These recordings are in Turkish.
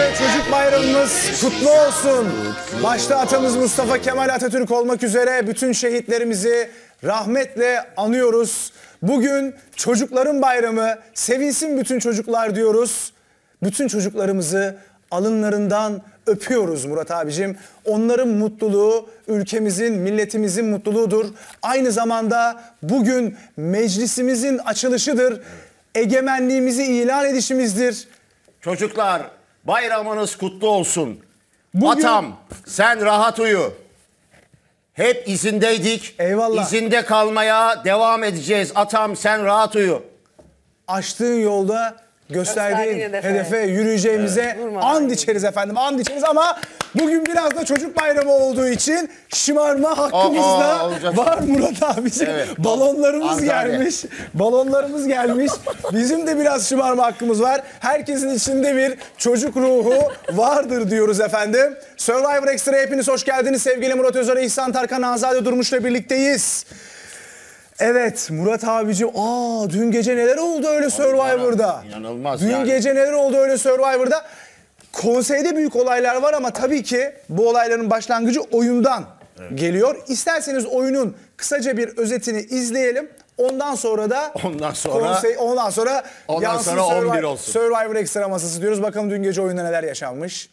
ve Çocuk Bayramımız kutlu olsun. Başta atamız Mustafa Kemal Atatürk olmak üzere bütün şehitlerimizi rahmetle anıyoruz. Bugün çocukların bayramı, sevinsin bütün çocuklar diyoruz. Bütün çocuklarımızı alınlarından öpüyoruz Murat abicim. Onların mutluluğu ülkemizin, milletimizin mutluluğudur. Aynı zamanda bugün meclisimizin açılışıdır. Egemenliğimizi ilan edişimizdir. Çocuklar bayramınız kutlu olsun. Bugün- Atam sen rahat uyu. Hep izindeydik. Eyvallah. İzinde kalmaya devam edeceğiz. Atam sen rahat uyu. açtığın yolda gösterdiğin hedefe. hedefe yürüyeceğimize Durmadan and içeriz efendim. And içeriz ama bugün biraz da çocuk bayramı olduğu için şımarma hakkımız Aa, da olacak. var Murat abiciğim. Evet. Balonlarımız Antalya. gelmiş. Balonlarımız gelmiş. Bizim de biraz şımarma hakkımız var. Herkesin içinde bir çocuk ruhu vardır diyoruz efendim. Survivor Extra hepiniz hoş geldiniz. Sevgili Murat Özer, İhsan Tarkan, Azade Durmuş'la birlikteyiz. Evet Murat abicim aa dün gece neler oldu öyle Survivor'da? inanılmaz Dün yani. gece neler oldu öyle Survivor'da? Konseyde büyük olaylar var ama tabii ki bu olayların başlangıcı oyundan geliyor. İsterseniz oyunun kısaca bir özetini izleyelim. Ondan sonra da Ondan sonra- konsey, ondan sonra Ondan yansın sonra 11 Survivor, olsun. Survivor Extra masası diyoruz. Bakalım dün gece oyunda neler yaşanmış.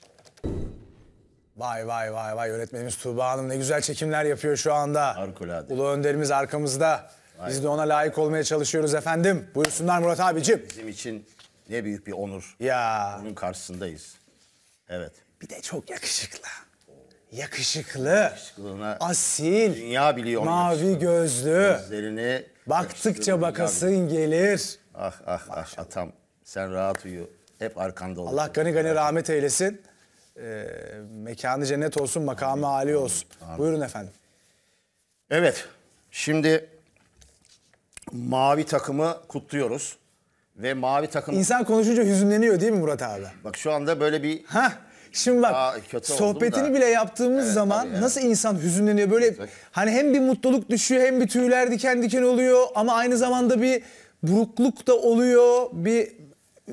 Vay vay vay vay yönetmenimiz Tuğba Hanım ne güzel çekimler yapıyor şu anda. Harikulade. Ulu önderimiz arkamızda. Biz de ona layık olmaya çalışıyoruz efendim. Buyursunlar Murat abicim. Bizim için ne büyük bir onur. Ya Bunun karşısındayız. Evet. bir de çok yakışıklı. Yakışıklı. Asil. dünya biliyor onun Mavi gözlü. Gözlerini Baktıkça bakasın gelir. Ah ah ah atam sen rahat uyu. Hep arkanda olur. Allah gani gani rahmet eylesin. Ee, mekanı cennet olsun, makamı âli olsun. Buyurun efendim. Evet. Şimdi mavi takımı kutluyoruz. Ve mavi takım İnsan konuşunca hüzünleniyor değil mi Murat abi? bak şu anda böyle bir Hah. Şimdi bak Aa, sohbetini da. bile yaptığımız Evet, zaman tabii ya. nasıl insan hüzünleniyor böyle hani hem bir mutluluk düşüyor hem bir tüyler diken diken oluyor ama aynı zamanda bir burukluk da oluyor bir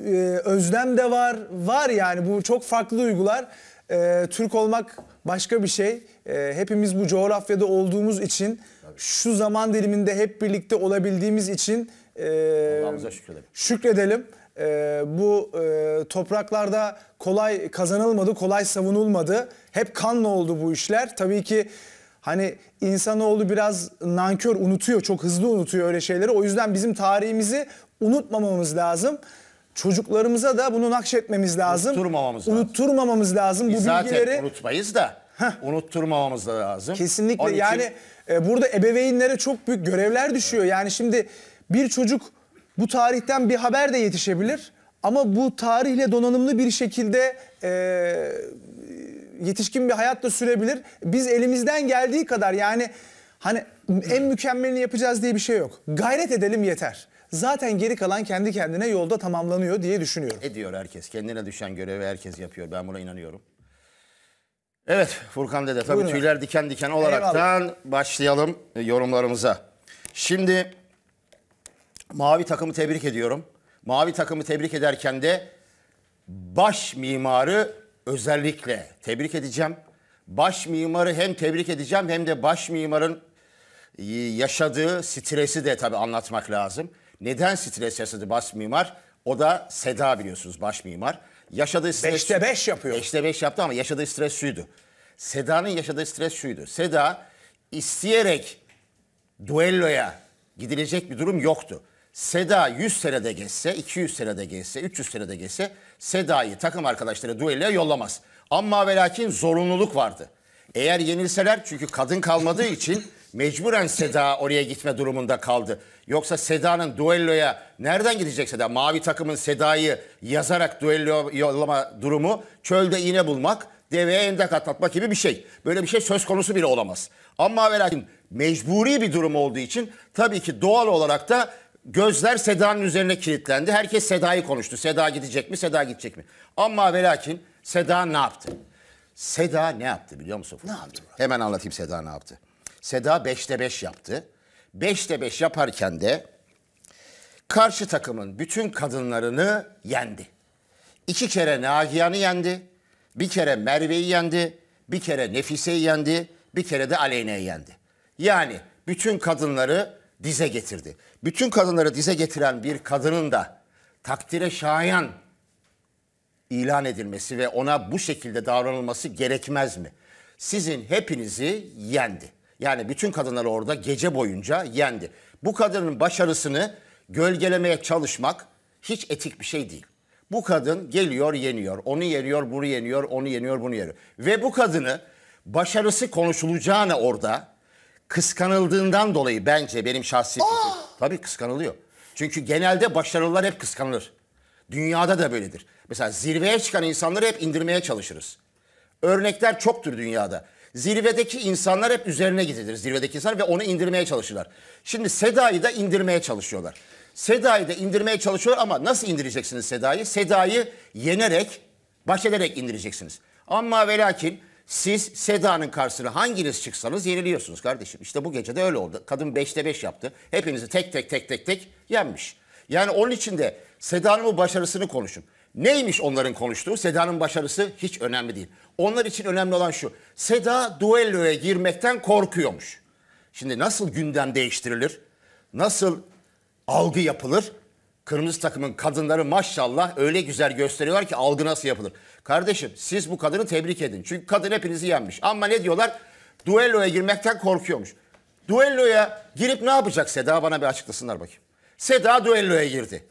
e, özlem de var var yani bu çok farklı duygular E, Türk olmak başka bir şey E, hepimiz bu coğrafyada olduğumuz için şu zaman diliminde hep birlikte olabildiğimiz için e, Allah'ımıza şükredelim. şükredelim. Ee, bu e, topraklarda kolay kazanılmadı, kolay savunulmadı. Hep kanla oldu bu işler. Tabii ki hani insanoğlu biraz nankör, unutuyor, çok hızlı unutuyor öyle şeyleri. O yüzden bizim tarihimizi unutmamamız lazım. Çocuklarımıza da bunu nakşetmemiz lazım. Unutturmamamız lazım. Unutturmamamız lazım. biz bu zaten bilgileri unutmayız da unutturmamamız da lazım. Kesinlikle Onun için yani e, burada ebeveynlere çok büyük görevler düşüyor. Yani şimdi bir çocuk bu tarihten bir haber de yetişebilir ama bu tarihle donanımlı bir şekilde e, yetişkin bir hayat da sürebilir. Biz elimizden geldiği kadar yani hani en mükemmelini yapacağız diye bir şey yok. Gayret edelim yeter. Zaten geri kalan kendi kendine yolda tamamlanıyor diye düşünüyorum. ediyor herkes. Kendine düşen görevi herkes yapıyor. Ben buna inanıyorum. Evet Furkan dede tabii Buyurun. tüyler diken diken olaraktan başlayalım e, yorumlarımıza. Şimdi mavi takımı tebrik ediyorum. Mavi takımı tebrik ederken de baş mimarı özellikle tebrik edeceğim. Baş mimarı hem tebrik edeceğim hem de baş mimarın e, yaşadığı stresi de tabii anlatmak lazım. Neden stres yaşadı baş mimar? O da Seda biliyorsunuz baş mimar. Yaşadığı stres... Beşte beş yapıyor. Beşte beş yaptı ama yaşadığı stres şuydu. Seda'nın yaşadığı stres şuydu. Seda isteyerek duelloya gidilecek bir durum yoktu. Seda 100 senede geçse, 200 senede geçse, 300 senede geçse Seda'yı takım arkadaşları duelloya yollamaz. Ama ve lakin zorunluluk vardı. Eğer yenilseler çünkü kadın kalmadığı için mecburen Seda oraya gitme durumunda kaldı. Yoksa Seda'nın duelloya nereden gidecek Seda? Mavi takımın Seda'yı yazarak duello yollama durumu çölde iğne bulmak, deveye endek atlatmak gibi bir şey. Böyle bir şey söz konusu bile olamaz. Ama ve lakin mecburi bir durum olduğu için tabii ki doğal olarak da gözler Seda'nın üzerine kilitlendi. Herkes Seda'yı konuştu. Seda gidecek mi, Seda gidecek mi? Ama ve lakin Seda ne yaptı? Seda ne yaptı biliyor musun? Ne yaptı? Hemen anlatayım Seda ne yaptı. Seda 5'te 5 yaptı. 5'te 5 yaparken de karşı takımın bütün kadınlarını yendi. İki kere Nagihan'ı yendi. Bir kere Merve'yi yendi. Bir kere Nefise'yi yendi. Bir kere de Aleyna'yı yendi. Yani bütün kadınları dize getirdi. Bütün kadınları dize getiren bir kadının da takdire şayan ilan edilmesi ve ona bu şekilde davranılması gerekmez mi? Sizin hepinizi yendi. Yani bütün kadınları orada gece boyunca yendi. Bu kadının başarısını gölgelemeye çalışmak hiç etik bir şey değil. Bu kadın geliyor yeniyor, onu yeniyor, bunu yeniyor, onu yeniyor, bunu yeniyor. Ve bu kadını başarısı konuşulacağına orada kıskanıldığından dolayı bence benim şahsi fikrim. Tabii kıskanılıyor. Çünkü genelde başarılılar hep kıskanılır. Dünyada da böyledir. Mesela zirveye çıkan insanları hep indirmeye çalışırız. Örnekler çoktur dünyada. Zirvedeki insanlar hep üzerine gidilir. Zirvedeki insanlar ve onu indirmeye çalışırlar. Şimdi Seda'yı da indirmeye çalışıyorlar. Seda'yı da indirmeye çalışıyorlar ama nasıl indireceksiniz Seda'yı? Seda'yı yenerek, baş ederek indireceksiniz. Ama ve lakin siz Seda'nın karşısına hanginiz çıksanız yeniliyorsunuz kardeşim. İşte bu gece de öyle oldu. Kadın 5'te 5 yaptı. Hepinizi tek tek tek tek tek yenmiş. Yani onun için de Seda'nın bu başarısını konuşun. Neymiş onların konuştuğu? Seda'nın başarısı hiç önemli değil. Onlar için önemli olan şu. Seda duelloya girmekten korkuyormuş. Şimdi nasıl gündem değiştirilir? Nasıl algı yapılır? Kırmızı takımın kadınları maşallah öyle güzel gösteriyorlar ki algı nasıl yapılır? Kardeşim siz bu kadını tebrik edin. Çünkü kadın hepinizi yenmiş. Ama ne diyorlar? Duelloya girmekten korkuyormuş. Duelloya girip ne yapacak Seda? Bana bir açıklasınlar bakayım. Seda duelloya girdi.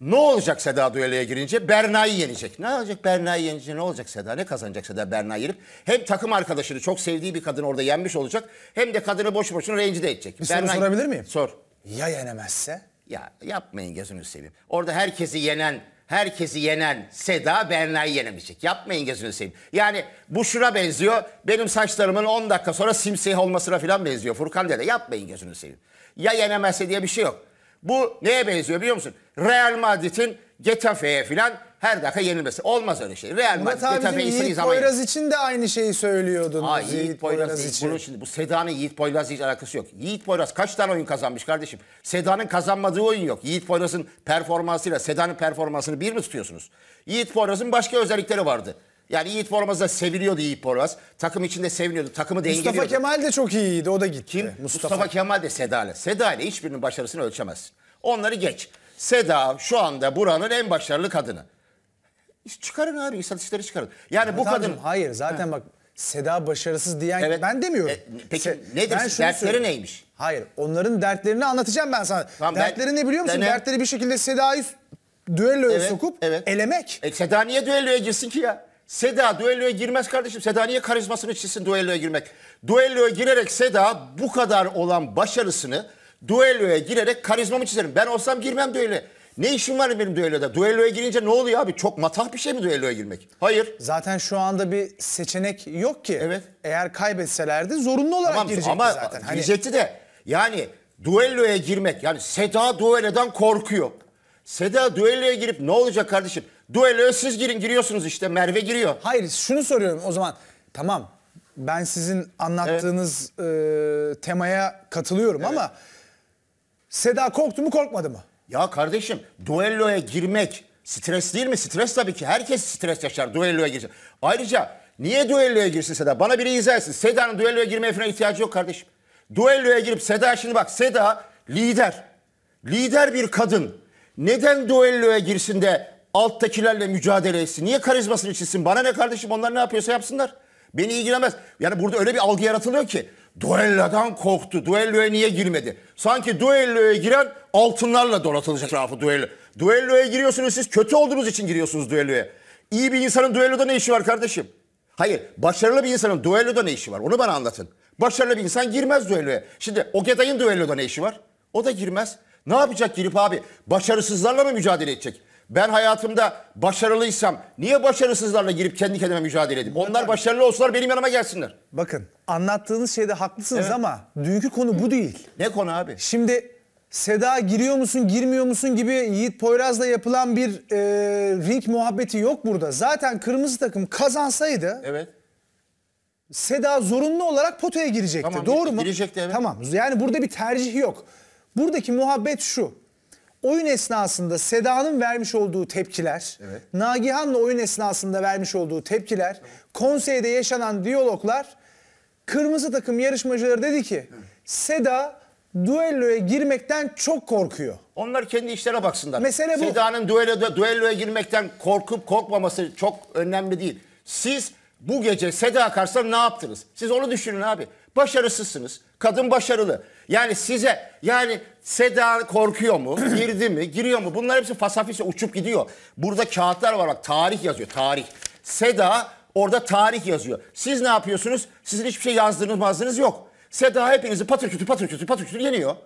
Ne olacak Seda duelloya girince? Berna'yı yenecek. Ne olacak Berna'yı yenince ne olacak Seda? Ne kazanacak Seda Berna'yı yenip? Hem takım arkadaşını çok sevdiği bir kadın orada yenmiş olacak. Hem de kadını boş boşuna rencide edecek. Bir soru sorabilir miyim? Sor. Ya yenemezse? Ya yapmayın gözünü seveyim. Orada herkesi yenen, herkesi yenen Seda Berna'yı yenemeyecek. Yapmayın gözünü seveyim. Yani bu şuna benziyor. Benim saçlarımın 10 dakika sonra simsiyah olmasına falan benziyor. Furkan dede yapmayın gözünü seveyim. Ya yenemezse diye bir şey yok. Bu neye benziyor biliyor musun? Real Madrid'in Getafe'ye falan her dakika yenilmesi. Olmaz öyle şey. Real Murat Madrid Getafe'yi istediği Yiğit zaman yenir. Poyraz için de aynı şeyi söylüyordun. Aa, Yiğit Poyraz değil. için. Bunun şimdi bu Seda'nın Yiğit Poyraz'la hiç alakası yok. Yiğit Poyraz kaç tane oyun kazanmış kardeşim? Seda'nın kazanmadığı oyun yok. Yiğit Poyraz'ın performansıyla Seda'nın performansını bir mi tutuyorsunuz? Yiğit Poyraz'ın başka özellikleri vardı. Yani Yiğit Poyraz da seviliyordu Yiğit Poyraz. Takım içinde seviniyordu. Takımı dengeliyordu. Mustafa Kemal de çok iyiydi. O da gitti. Kim? Mustafa. Kemal de Seda ile. Seda ile hiçbirinin başarısını ölçemezsin. Onları geç. Seda şu anda buranın en başarılı kadını. Çıkarın abi istatistikleri çıkarın. Yani bu Murat kadın... hayır zaten bak Seda başarısız diyen Evet. ben demiyorum. E, peki Se- nedir? ben Dertleri söyleyeyim. neymiş? Hayır onların dertlerini anlatacağım ben sana. Tamam, ben- Dertleri ne biliyor musun? ben Dertleri bir şekilde Seda'yı düelloya Evet, sokup evet. elemek. E, Seda niye düelloya girsin ki ya? Seda düelloya girmez kardeşim. Seda niye karizmasını çizsin düelloya girmek? Düelloya girerek Seda bu kadar olan başarısını düelloya girerek karizmamı çizerim. Ben olsam girmem düelloya. Ne işim var benim düelloda? Düelloya girince ne oluyor abi? Çok matah bir şey mi düelloya girmek? Hayır. Zaten şu anda bir seçenek yok ki. Evet. Eğer kaybetselerdi zorunlu olarak Tamam girecekti ama zaten. Hani girecekti de yani düelloya girmek yani Seda düellodan korkuyor. Seda düelloya girip ne olacak kardeşim? Düelloya siz girin giriyorsunuz işte Merve giriyor. Hayır şunu soruyorum o zaman. Tamam ben sizin anlattığınız e, temaya katılıyorum ama Seda korktu mu korkmadı mı? Ya kardeşim duelloya girmek stres değil mi? Stres tabii ki. Herkes stres yaşar duelloya girecek. Ayrıca niye duelloya girsin Seda? Bana biri izah etsin. Seda'nın duelloya girmeye falan ihtiyacı yok kardeşim. Duelloya girip Seda şimdi bak Seda lider. Lider bir kadın. Neden duelloya girsin de alttakilerle mücadele etsin? Niye karizmasını çizsin? Bana ne kardeşim onlar ne yapıyorsa yapsınlar. Beni ilgilenmez. Yani burada öyle bir algı yaratılıyor ki duellodan korktu. Duelloya niye girmedi? Sanki duelloya giren altınlarla donatılacak etrafı duello. Duelloya giriyorsunuz siz kötü olduğunuz için giriyorsunuz duelloya. İyi bir insanın duelloda ne işi var kardeşim? Hayır başarılı bir insanın duelloda ne işi var? Onu bana anlatın. Başarılı bir insan girmez duelloya. Şimdi Ogeday'ın duelloda ne işi var? O da girmez. Ne yapacak girip abi? Başarısızlarla mı mücadele edecek? Ben hayatımda başarılıysam niye başarısızlarla girip kendi kendime mücadele edeyim? Onlar başarılı olsalar benim yanıma gelsinler. Bakın anlattığınız şeyde haklısınız ama dünkü konu bu değil. Ne konu abi? Şimdi Seda giriyor musun girmiyor musun gibi Yiğit Poyraz'la yapılan bir e, ring muhabbeti yok burada. Zaten kırmızı takım kazansaydı Evet. Seda zorunlu olarak potaya girecekti. Tamam, Doğru mu? girecekti, evet. Tamam. Yani burada bir tercih yok. Buradaki muhabbet şu. Oyun esnasında Seda'nın vermiş olduğu tepkiler, Evet. Nagihan'la oyun esnasında vermiş olduğu tepkiler, konseyde yaşanan diyaloglar, kırmızı takım yarışmacıları dedi ki Seda duelloya girmekten çok korkuyor. Onlar kendi işlerine baksınlar. Mesele bu. Seda'nın duelloda, duelloya girmekten korkup korkmaması çok önemli değil. Siz bu gece Seda karşısında ne yaptınız? Siz onu düşünün abi. Başarısızsınız. Kadın başarılı. Yani size yani Seda korkuyor mu? Girdi mi? Giriyor mu? Bunlar hepsi fasafisi uçup gidiyor. Burada kağıtlar var bak tarih yazıyor tarih. Seda orada tarih yazıyor. Siz ne yapıyorsunuz? Sizin hiçbir şey yazdığınız mazdığınız yok. Seda hepinizi patır kütür patır kütür patır kütür yeniyor.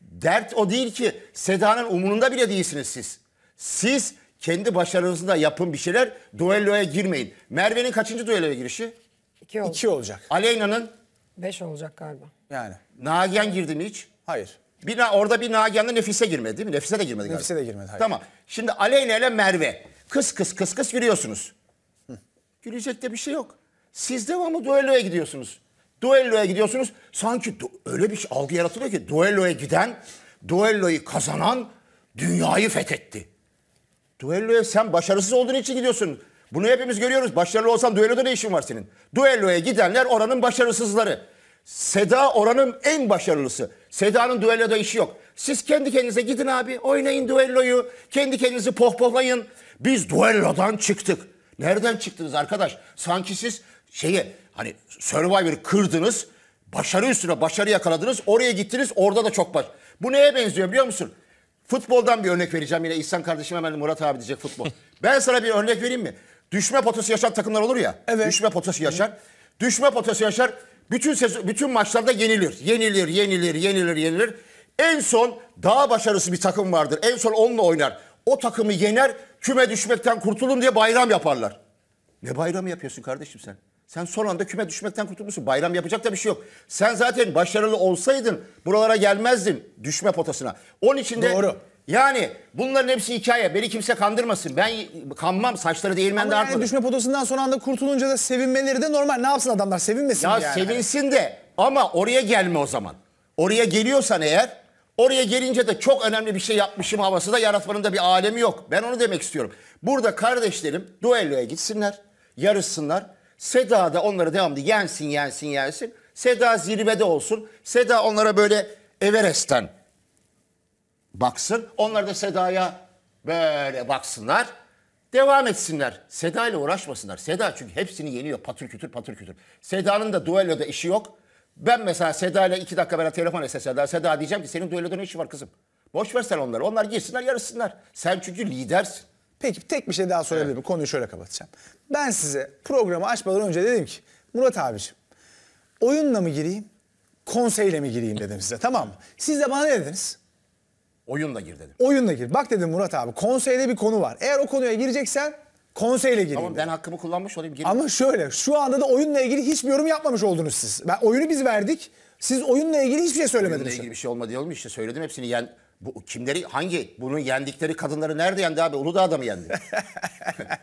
Dert o değil ki. Seda'nın umurunda bile değilsiniz siz. Siz kendi başarınızda yapın bir şeyler. Duelloya girmeyin. Merve'nin kaçıncı duelloya girişi? İki oldu. İki olacak. Aleyna'nın Beş olacak galiba. Yani. Nagihan girdi mi hiç? Hayır. Bir, orada bir Nagihan'da Nefise girmedi değil mi? Nefise de girmedi galiba. Nefise de girmedi, hayır. Tamam. Şimdi Aleyna ile Merve kıs kıs kıs kıs gülüyorsunuz. Gülecek de bir şey yok. Siz devamlı duelloya gidiyorsunuz. Duelloya gidiyorsunuz. Sanki öyle bir şey, algı yaratılıyor ki duelloya giden, duelloyu kazanan dünyayı fethetti. Duelloya sen başarısız olduğun için gidiyorsun. Bunu hepimiz görüyoruz. Başarılı olsan duelloda ne işin var senin? Duelloya gidenler oranın başarısızları. Seda oranın en başarılısı. Seda'nın duelloda işi yok. Siz kendi kendinize gidin abi. Oynayın duelloyu. Kendi kendinizi pohpohlayın. Biz duellodan çıktık. Nereden çıktınız arkadaş? Sanki siz şeyi hani Survivor'ı kırdınız. Başarı üstüne başarı yakaladınız. Oraya gittiniz. Orada da çok baş. Bu neye benziyor biliyor musun? Futboldan bir örnek vereceğim yine İhsan kardeşim hemen Murat abi diyecek futbol. ben sana bir örnek vereyim mi? Düşme potası yaşayan takımlar olur ya. Evet. Düşme potası yaşar. Düşme potası yaşar. Bütün sezon, bütün maçlarda yenilir. Yenilir, yenilir, yenilir, yenilir. En son daha başarısı bir takım vardır. En son onunla oynar. O takımı yener, küme düşmekten kurtulun diye bayram yaparlar. Ne bayramı yapıyorsun kardeşim sen? Sen son anda küme düşmekten kurtulmuşsun. Bayram yapacak da bir şey yok. Sen zaten başarılı olsaydın buralara gelmezdin düşme potasına. Onun için de Doğru. yani bunların hepsi hikaye. Beni kimse kandırmasın. Ben kanmam. Saçları değirmende Ama yani artmadı. düşme potasından son anda kurtulunca da sevinmeleri de normal. Ne yapsın adamlar sevinmesin Ya yani. sevinsin de ama oraya gelme o zaman. Oraya geliyorsan eğer oraya gelince de çok önemli bir şey yapmışım havası da yaratmanın da bir alemi yok. Ben onu demek istiyorum. Burada kardeşlerim duelloya gitsinler, yarışsınlar. Seda da onları devamlı yensin, yensin, yensin. Seda zirvede olsun. Seda onlara böyle Everest'ten baksın. Onlar da Seda'ya böyle baksınlar. Devam etsinler. Seda ile uğraşmasınlar. Seda çünkü hepsini yeniyor. Patır kütür patır kütür. Seda'nın da duelloda işi yok. Ben mesela Seda ile iki dakika bana telefon etse Seda. Seda diyeceğim ki senin duelloda ne işi var kızım? Boş ver sen onları. Onlar girsinler yarışsınlar. Sen çünkü lidersin. Peki tek bir şey daha sorabilir miyim? Konuyu şöyle kapatacağım. Ben size programı açmadan önce dedim ki Murat abiciğim oyunla mı gireyim konseyle mi gireyim dedim size tamam mı? Siz de bana ne dediniz? Oyunla gir dedim. Oyunla gir. Bak dedim Murat abi konseyde bir konu var. Eğer o konuya gireceksen konseyle gireyim. Tamam dedim. ben hakkımı kullanmış olayım. Gireyim. Ama şöyle şu anda da oyunla ilgili hiçbir yorum yapmamış oldunuz siz. Ben oyunu biz verdik. Siz oyunla ilgili hiçbir şey söylemediniz. ilgili bir şey olmadı oğlum işte söyledim hepsini yen bu kimleri hangi bunun yendikleri kadınları nerede yendi abi Uludağ'da mı yendi?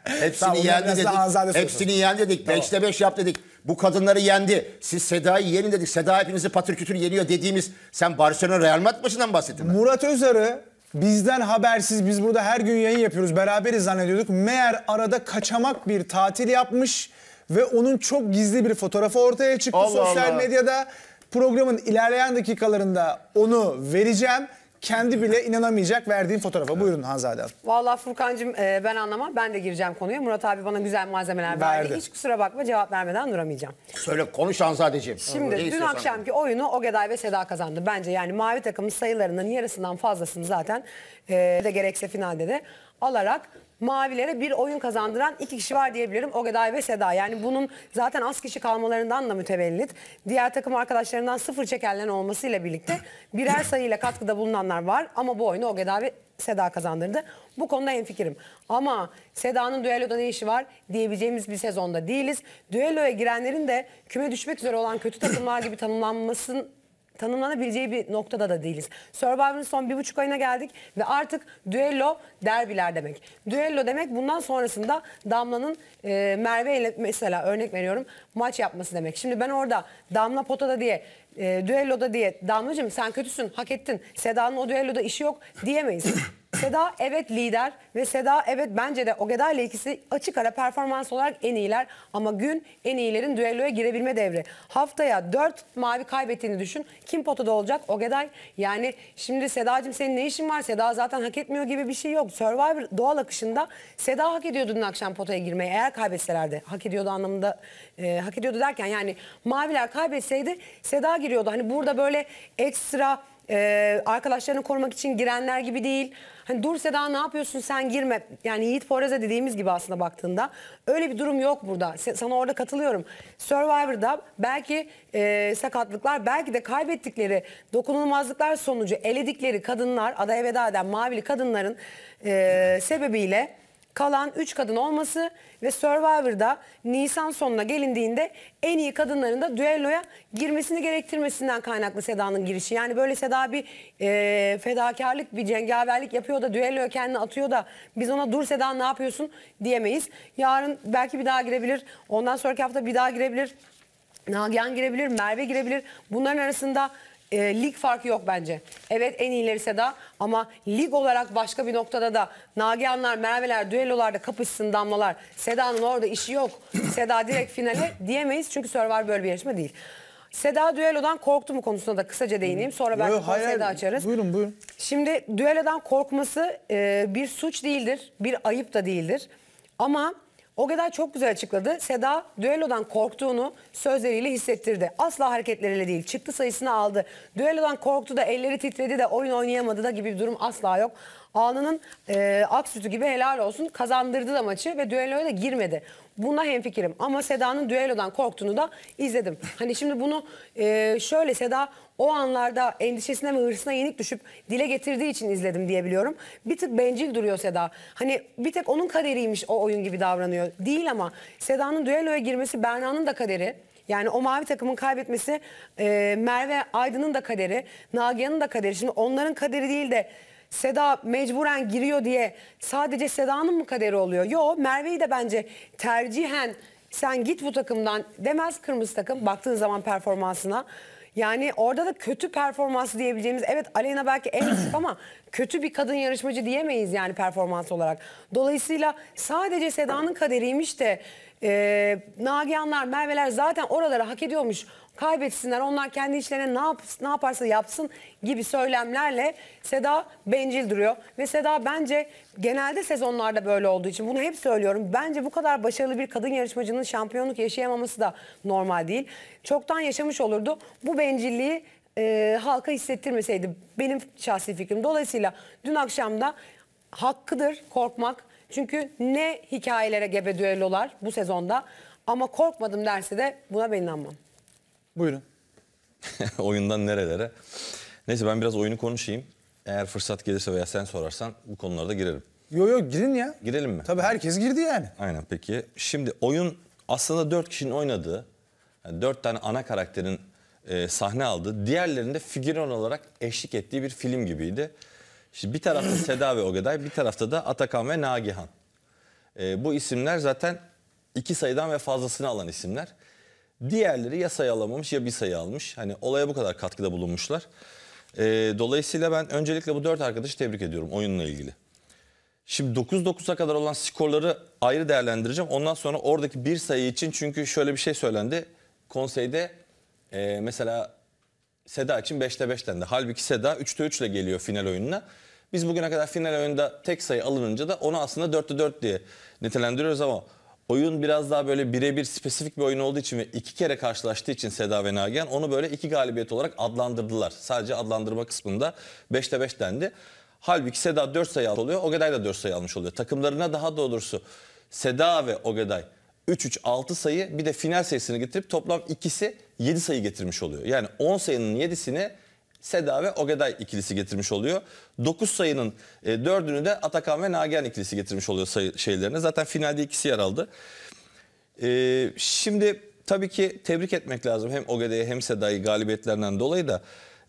hepsini Tamam, yendi dedik. Hepsini yendi dedik. Beşte beş yap dedik. Bu kadınları yendi. Siz Seda'yı yenin dedik. Seda hepinizi patır kütür yeniyor dediğimiz sen Barcelona Real Madrid maçından bahsettin? Murat Özarı bizden habersiz biz burada her gün yayın yapıyoruz beraberiz zannediyorduk. Meğer arada kaçamak bir tatil yapmış ve onun çok gizli bir fotoğrafı ortaya çıktı Allah sosyal Allah. medyada. Programın ilerleyen dakikalarında onu vereceğim. Kendi bile inanamayacak verdiğim fotoğrafa. Buyurun Hanzade Hanım. Vallahi Furkan'cığım e, ben anlamam. Ben de gireceğim konuya. Murat abi bana güzel malzemeler verdi. Verdi. Hiç kusura bakma cevap vermeden duramayacağım. Söyle konuş Hanzadeciğim. Şimdi Ne dün akşamki oyunu Ogeday ve Seda kazandı. Bence yani mavi takımın sayılarının yarısından fazlasını zaten e, de gerekse finalde de alarak mavilere bir oyun kazandıran iki kişi var diyebilirim. Ogeday ve Seda. Yani bunun zaten az kişi kalmalarından da mütevellit. Diğer takım arkadaşlarından sıfır çekenlerin olmasıyla birlikte birer sayıyla katkıda bulunanlar var. Ama bu oyunu Ogeday ve Seda kazandırdı. Bu konuda hemfikirim. Ama Seda'nın düelloda ne işi var diyebileceğimiz bir sezonda değiliz. Düelloya girenlerin de küme düşmek üzere olan kötü takımlar gibi tanımlanmasın tanımlanabileceği bir noktada da değiliz. Survivor'ın son bir buçuk ayına geldik ve artık düello derbiler demek. Düello demek bundan sonrasında Damla'nın e, Merve ile mesela örnek veriyorum maç yapması demek. Şimdi ben orada Damla potada diye e, düelloda diye Damlacığım sen kötüsün hak ettin. Seda'nın o düelloda işi yok diyemeyiz. Seda evet lider ve Seda evet bence de Ogeda ile ikisi açık ara performans olarak en iyiler. Ama gün en iyilerin düelloya girebilme devri. Haftaya 4 mavi kaybettiğini düşün. Kim potada olacak? Ogeday. Yani şimdi Sedacığım senin ne işin var? Seda zaten hak etmiyor gibi bir şey yok. Survivor doğal akışında Seda hak ediyordu dün akşam potaya girmeyi. Eğer kaybetselerdi. Hak ediyordu anlamında e, hak ediyordu derken yani maviler kaybetseydi Seda giriyordu. Hani burada böyle ekstra e, arkadaşlarını korumak için girenler gibi değil. Hani dur Seda ne yapıyorsun sen girme. Yani Yiğit Forez'e dediğimiz gibi aslında baktığında. Öyle bir durum yok burada. Sana orada katılıyorum. Survivor'da belki e, sakatlıklar belki de kaybettikleri dokunulmazlıklar sonucu eledikleri kadınlar adaya veda eden mavili kadınların e, sebebiyle kalan 3 kadın olması ve Survivor'da Nisan sonuna gelindiğinde en iyi kadınların da düelloya girmesini gerektirmesinden kaynaklı Seda'nın girişi. Yani böyle Seda bir e, fedakarlık, bir cengaverlik yapıyor da düelloya kendini atıyor da biz ona dur Seda ne yapıyorsun diyemeyiz. Yarın belki bir daha girebilir, ondan sonraki hafta bir daha girebilir. Nagihan girebilir, Merve girebilir. Bunların arasında e, lig farkı yok bence. Evet en iyileri Seda ama lig olarak başka bir noktada da Nagihanlar, Merve'ler, düellolarda kapışsın damlalar. Seda'nın orada işi yok. Seda direkt finale diyemeyiz çünkü Survivor böyle bir yarışma değil. Seda düellodan korktu mu konusuna da kısaca değineyim. Sonra belki Yo, hayır, de açarız. buyurun, buyurun. Şimdi düellodan korkması e, bir suç değildir, bir ayıp da değildir. Ama o kadar çok güzel açıkladı. Seda düellodan korktuğunu sözleriyle hissettirdi. Asla hareketleriyle değil. Çıktı sayısını aldı. Düellodan korktu da elleri titredi de oyun oynayamadı da gibi bir durum asla yok. Alnının e, ak sütü gibi helal olsun. Kazandırdı da maçı ve düelloya da girmedi. Buna hemfikirim. Ama Seda'nın düellodan korktuğunu da izledim. Hani şimdi bunu e, şöyle Seda o anlarda endişesine ve hırsına yenik düşüp dile getirdiği için izledim diyebiliyorum. Bir tık bencil duruyor Seda. Hani bir tek onun kaderiymiş o oyun gibi davranıyor. Değil ama Seda'nın düelloya girmesi Berna'nın da kaderi. Yani o mavi takımın kaybetmesi e, Merve Aydın'ın da kaderi, Nagihan'ın da kaderi. Şimdi onların kaderi değil de Seda mecburen giriyor diye sadece Seda'nın mı kaderi oluyor? Yo Merve'yi de bence tercihen sen git bu takımdan demez kırmızı takım baktığın zaman performansına. Yani orada da kötü performansı diyebileceğimiz evet Aleyna belki en düşük ama kötü bir kadın yarışmacı diyemeyiz yani performans olarak. Dolayısıyla sadece Seda'nın kaderiymiş de e, Nagihanlar, Merve'ler zaten oraları hak ediyormuş. Kaybetsinler onlar kendi işlerine ne, yap, ne yaparsa yapsın gibi söylemlerle Seda bencil duruyor. Ve Seda bence genelde sezonlarda böyle olduğu için bunu hep söylüyorum. Bence bu kadar başarılı bir kadın yarışmacının şampiyonluk yaşayamaması da normal değil. Çoktan yaşamış olurdu. Bu bencilliği e, halka hissettirmeseydi benim şahsi fikrim. Dolayısıyla dün akşamda hakkıdır korkmak. Çünkü ne hikayelere gebe düellolar bu sezonda ama korkmadım derse de buna ben inanmam. Buyurun. Oyundan nerelere? Neyse ben biraz oyunu konuşayım. Eğer fırsat gelirse veya sen sorarsan bu konularda girerim. Yo yo girin ya. Girelim mi? Tabii herkes girdi yani. Aynen peki. Şimdi oyun aslında dört kişinin oynadığı, yani dört tane ana karakterin e, sahne aldığı, diğerlerinde figüran olarak eşlik ettiği bir film gibiydi. Şimdi bir tarafta Seda ve Ogeday, bir tarafta da Atakan ve Nagihan. E, bu isimler zaten iki sayıdan ve fazlasını alan isimler. Diğerleri ya sayı alamamış ya bir sayı almış. Hani olaya bu kadar katkıda bulunmuşlar. E, dolayısıyla ben öncelikle bu dört arkadaşı tebrik ediyorum oyunla ilgili. Şimdi 9-9'a kadar olan skorları ayrı değerlendireceğim. Ondan sonra oradaki bir sayı için çünkü şöyle bir şey söylendi. Konseyde e, mesela Seda için 5'te 5 dendi. Halbuki Seda 3'te 3 ile geliyor final oyununa. Biz bugüne kadar final oyunda tek sayı alınınca da onu aslında 4'te 4 diye nitelendiriyoruz ama oyun biraz daha böyle birebir spesifik bir oyun olduğu için ve iki kere karşılaştığı için Seda ve Nagihan onu böyle iki galibiyet olarak adlandırdılar. Sadece adlandırma kısmında 5'te 5 dendi. Halbuki Seda 4 sayı almış oluyor. Ogeday da 4 sayı almış oluyor. Takımlarına daha doğrusu Seda ve Ogeday 3-3-6 sayı bir de final sayısını getirip toplam ikisi 7 sayı getirmiş oluyor. Yani 10 sayının 7'sini Seda ve Ogeday ikilisi getirmiş oluyor. 9 sayının e, 4'ünü de Atakan ve Nagihan ikilisi getirmiş oluyor sayı şeylerine. Zaten finalde ikisi yer aldı. E, şimdi tabii ki tebrik etmek lazım hem Ogeday'ı hem Seda'yı galibiyetlerinden dolayı da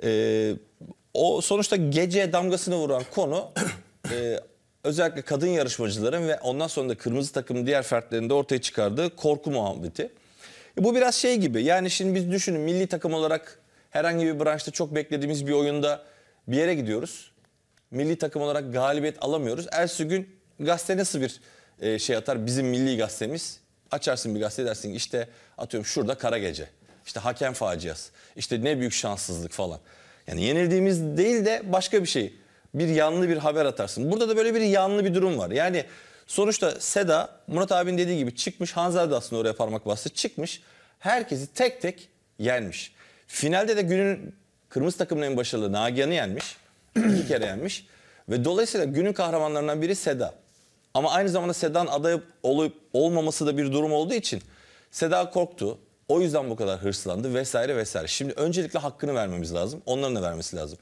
Ee, o sonuçta gece damgasını vuran konu e, özellikle kadın yarışmacıların ve ondan sonra da kırmızı takımın diğer fertlerinde ortaya çıkardığı korku muhabbeti. E, bu biraz şey gibi yani şimdi biz düşünün milli takım olarak herhangi bir branşta çok beklediğimiz bir oyunda bir yere gidiyoruz. Milli takım olarak galibiyet alamıyoruz. Ertesi gün gazete nasıl bir e, şey atar bizim milli gazetemiz? Açarsın bir gazete dersin işte atıyorum şurada kara gece. İşte hakem faciası. İşte ne büyük şanssızlık falan. Yani yenildiğimiz değil de başka bir şey. Bir yanlı bir haber atarsın. Burada da böyle bir yanlı bir durum var. Yani sonuçta Seda Murat abinin dediği gibi çıkmış. Hanzade de aslında oraya parmak bastı. Çıkmış. Herkesi tek tek yenmiş. Finalde de günün kırmızı takımının en başarılı Nagihan'ı yenmiş. İki kere yenmiş. Ve dolayısıyla günün kahramanlarından biri Seda. Ama aynı zamanda Seda'nın aday olup olmaması da bir durum olduğu için Seda korktu. O yüzden bu kadar hırslandı vesaire vesaire. Şimdi öncelikle hakkını vermemiz lazım. Onların da vermesi lazım.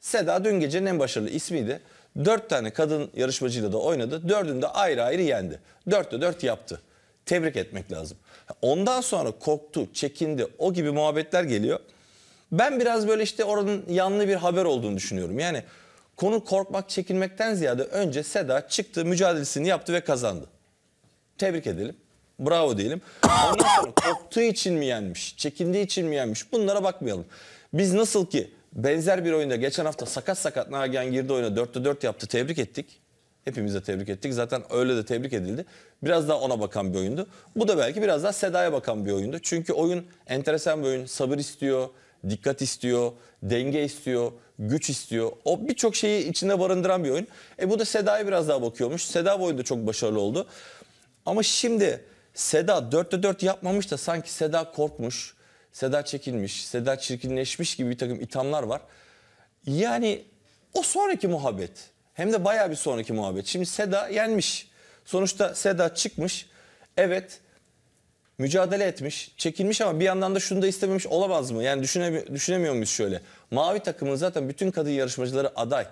Seda dün gecenin en başarılı ismiydi. Dört tane kadın yarışmacıyla da oynadı. Dördünü de ayrı ayrı yendi. Dörtte dört yaptı. Tebrik etmek lazım. Ondan sonra korktu, çekindi. O gibi muhabbetler geliyor. Ben biraz böyle işte oranın yanlı bir haber olduğunu düşünüyorum. Yani konu korkmak, çekinmekten ziyade önce Seda çıktı, mücadelesini yaptı ve kazandı. Tebrik edelim. Bravo diyelim. Ondan sonra korktuğu için mi yenmiş, çekindiği için mi yenmiş bunlara bakmayalım. Biz nasıl ki benzer bir oyunda geçen hafta sakat sakat Nagihan girdi oyuna 4'te 4 yaptı tebrik ettik. Hepimiz de tebrik ettik. Zaten öyle de tebrik edildi. Biraz daha ona bakan bir oyundu. Bu da belki biraz daha Seda'ya bakan bir oyundu. Çünkü oyun enteresan bir oyun. Sabır istiyor, dikkat istiyor, denge istiyor, güç istiyor. O birçok şeyi içinde barındıran bir oyun. E bu da Seda'ya biraz daha bakıyormuş. Seda bu oyunda çok başarılı oldu. Ama şimdi Seda 4'te 4 yapmamış da sanki Seda korkmuş, Seda çekilmiş, Seda çirkinleşmiş gibi bir takım ithamlar var. Yani o sonraki muhabbet. Hem de bayağı bir sonraki muhabbet. Şimdi Seda yenmiş. Sonuçta Seda çıkmış. Evet mücadele etmiş, çekilmiş ama bir yandan da şunu da istememiş olamaz mı? Yani düşünemi- düşünemiyor muyuz şöyle? Mavi takımın zaten bütün kadın yarışmacıları aday.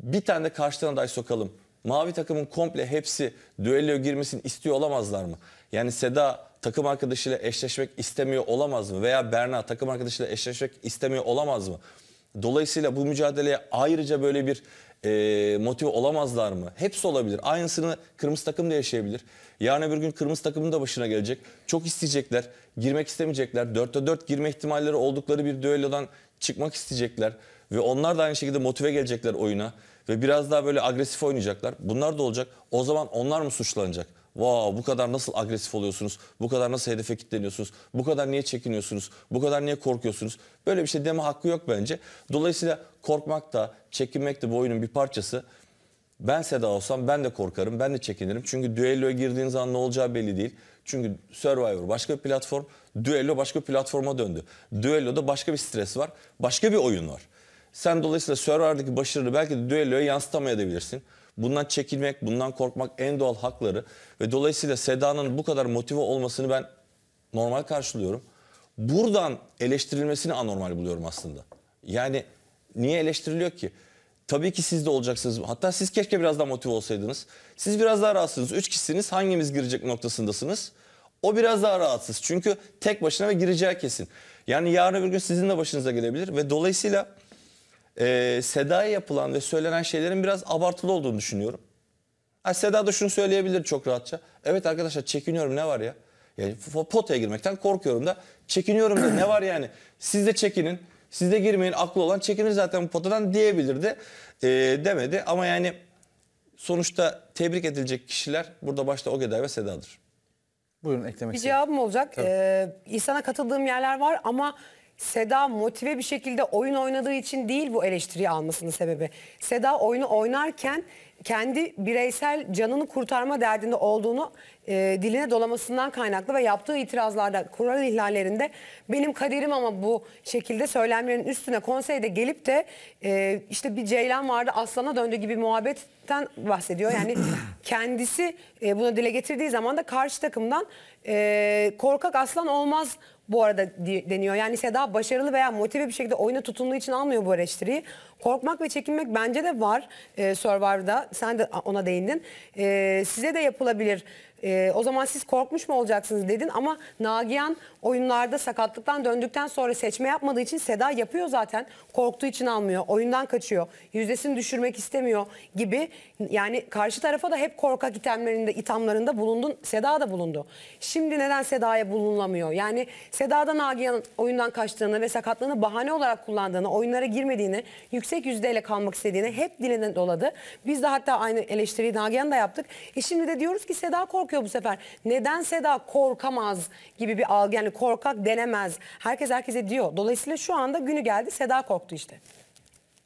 Bir tane de karşıdan aday sokalım. Mavi takımın komple hepsi düelloya girmesini istiyor olamazlar mı? Yani Seda takım arkadaşıyla eşleşmek istemiyor olamaz mı? Veya Berna takım arkadaşıyla eşleşmek istemiyor olamaz mı? Dolayısıyla bu mücadeleye ayrıca böyle bir e, motive olamazlar mı? Hepsi olabilir. Aynısını kırmızı takım da yaşayabilir. Yarın öbür gün kırmızı takımın da başına gelecek. Çok isteyecekler, girmek istemeyecekler. Dörtte dört girme ihtimalleri oldukları bir düellodan çıkmak isteyecekler. Ve onlar da aynı şekilde motive gelecekler oyuna. Ve biraz daha böyle agresif oynayacaklar. Bunlar da olacak. O zaman onlar mı suçlanacak? Wow, bu kadar nasıl agresif oluyorsunuz? Bu kadar nasıl hedefe kilitleniyorsunuz? Bu kadar niye çekiniyorsunuz? Bu kadar niye korkuyorsunuz? Böyle bir şey deme hakkı yok bence. Dolayısıyla korkmak da, çekinmek de bu oyunun bir parçası. Ben Seda olsam ben de korkarım, ben de çekinirim. Çünkü düelloya girdiğin zaman ne olacağı belli değil. Çünkü Survivor başka bir platform, düello başka bir platforma döndü. Düelloda başka bir stres var, başka bir oyun var. Sen dolayısıyla Survivor'daki başarını belki de düelloya yansıtamayabilirsin. Bundan çekilmek, bundan korkmak en doğal hakları. Ve dolayısıyla Seda'nın bu kadar motive olmasını ben normal karşılıyorum. Buradan eleştirilmesini anormal buluyorum aslında. Yani niye eleştiriliyor ki? Tabii ki siz de olacaksınız. Hatta siz keşke biraz daha motive olsaydınız. Siz biraz daha rahatsınız. Üç kişisiniz. Hangimiz girecek noktasındasınız? O biraz daha rahatsız. Çünkü tek başına ve gireceği kesin. Yani yarın öbür gün sizin de başınıza gelebilir. Ve dolayısıyla e, Seda'ya yapılan ve söylenen şeylerin biraz abartılı olduğunu düşünüyorum. Ha, Seda da şunu söyleyebilir çok rahatça. Evet arkadaşlar çekiniyorum ne var ya? Yani potaya girmekten korkuyorum da çekiniyorum da ne var yani? Siz de çekinin. Siz de girmeyin. Aklı olan çekinir zaten bu potadan diyebilirdi. Ee, demedi ama yani sonuçta tebrik edilecek kişiler burada başta Ogeday ve Seda'dır. Buyurun eklemek Bir istedim. cevabım olacak. Ee, İhsan'a katıldığım yerler var ama Seda motive bir şekilde oyun oynadığı için değil bu eleştiriyi almasının sebebi. Seda oyunu oynarken kendi bireysel canını kurtarma derdinde olduğunu e, diline dolamasından kaynaklı ve yaptığı itirazlarda, kural ihlallerinde benim kaderim ama bu şekilde söylemlerin üstüne konseyde gelip de e, işte bir ceylan vardı aslana döndü gibi muhabbetten bahsediyor. Yani kendisi e, bunu dile getirdiği zaman da karşı takımdan e, korkak aslan olmaz bu arada deniyor. Yani Seda başarılı veya motive bir şekilde oyuna tutunduğu için almıyor bu eleştiriyi. Korkmak ve çekinmek bence de var e, Survivor'da. Sen de ona değindin. E, size de yapılabilir. E, o zaman siz korkmuş mu olacaksınız dedin ama Nagihan oyunlarda sakatlıktan döndükten sonra seçme yapmadığı için Seda yapıyor zaten. Korktuğu için almıyor. Oyundan kaçıyor. Yüzdesini düşürmek istemiyor gibi. Yani karşı tarafa da hep korkak itemlerinde, ithamlarında bulundun. Seda da bulundu. Şimdi neden Seda'ya bulunulamıyor? Yani Seda'da Nagihan'ın oyundan kaçtığını ve sakatlığını bahane olarak kullandığını, oyunlara girmediğini, yüksek yüzdeyle kalmak istediğini hep diline doladı. Biz de hatta aynı eleştiriyi Nagihan da yaptık. E şimdi de diyoruz ki Seda korkuyor bu sefer. Neden Seda korkamaz gibi bir algı yani korkak denemez. Herkes herkese diyor. Dolayısıyla şu anda günü geldi Seda korktu işte.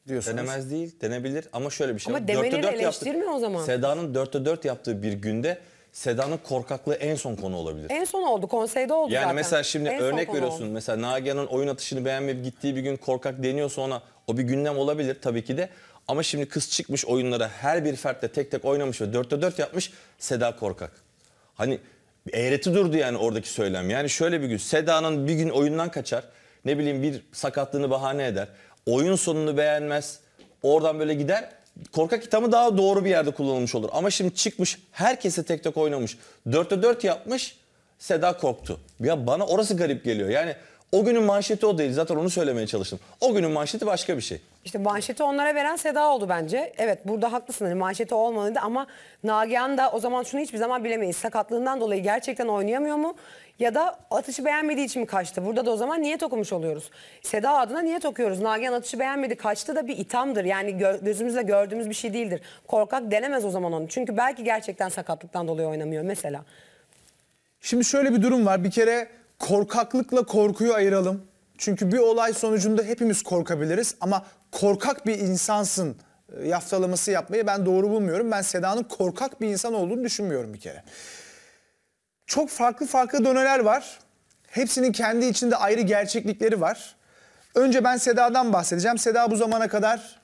diyorsunuz. Denemez değil, denebilir ama şöyle bir şey Ama demeleri Dörtte dört yaptık. eleştirme o zaman. Seda'nın 4'te 4 yaptığı bir günde Seda'nın korkaklığı en son konu olabilir. En son oldu konseyde oldu Yani zaten. mesela şimdi En örnek veriyorsun. oldu. Mesela Nagihan'ın oyun atışını beğenmeyip gittiği bir gün korkak deniyorsa ona o bir gündem olabilir tabii ki de. Ama şimdi kız çıkmış oyunlara her bir fertle tek tek oynamış ve 4'te 4 yapmış Seda korkak. Hani eğreti durdu yani oradaki söylem. Yani şöyle bir gün Seda'nın bir gün oyundan kaçar. Ne bileyim bir sakatlığını bahane eder. Oyun sonunu beğenmez. Oradan böyle gider. Korkak hitamı daha doğru bir yerde kullanılmış olur. Ama şimdi çıkmış herkese tek tek oynamış. 4'te 4 yapmış. Seda korktu. Ya bana orası garip geliyor. Yani o günün manşeti o değil. Zaten onu söylemeye çalıştım. O günün manşeti başka bir şey. İşte manşeti onlara veren Seda oldu bence. Evet burada haklısın hani manşeti olmalıydı ama Nagihan da o zaman şunu hiçbir zaman bilemeyiz. Sakatlığından dolayı gerçekten oynayamıyor mu? Ya da atışı beğenmediği için mi kaçtı? Burada da o zaman niyet okumuş oluyoruz. Seda adına niyet okuyoruz. Nagihan atışı beğenmedi kaçtı da bir ithamdır. Yani gö- gözümüzle gördüğümüz bir şey değildir. Korkak denemez o zaman onu. Çünkü belki gerçekten sakatlıktan dolayı oynamıyor mesela. Şimdi şöyle bir durum var. Bir kere korkaklıkla korkuyu ayıralım. Çünkü bir olay sonucunda hepimiz korkabiliriz ama korkak bir insansın e, yaftalaması yapmayı ben doğru bulmuyorum. Ben Seda'nın korkak bir insan olduğunu düşünmüyorum bir kere. Çok farklı farklı döneler var. Hepsinin kendi içinde ayrı gerçeklikleri var. Önce ben Seda'dan bahsedeceğim. Seda bu zamana kadar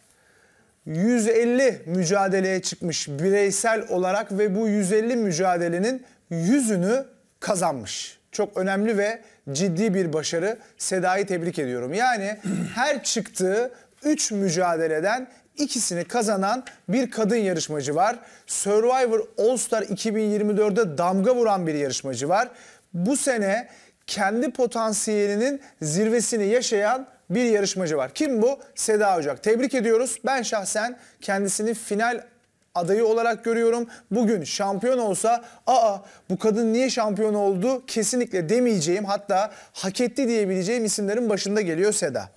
150 mücadeleye çıkmış bireysel olarak ve bu 150 mücadelenin yüzünü kazanmış. Çok önemli ve ciddi bir başarı. Seda'yı tebrik ediyorum. Yani her çıktığı 3 mücadeleden ikisini kazanan bir kadın yarışmacı var. Survivor All Star 2024'de damga vuran bir yarışmacı var. Bu sene kendi potansiyelinin zirvesini yaşayan bir yarışmacı var. Kim bu? Seda Ocak. Tebrik ediyoruz. Ben şahsen kendisini final adayı olarak görüyorum. Bugün şampiyon olsa aa bu kadın niye şampiyon oldu kesinlikle demeyeceğim hatta hak etti diyebileceğim isimlerin başında geliyor Seda.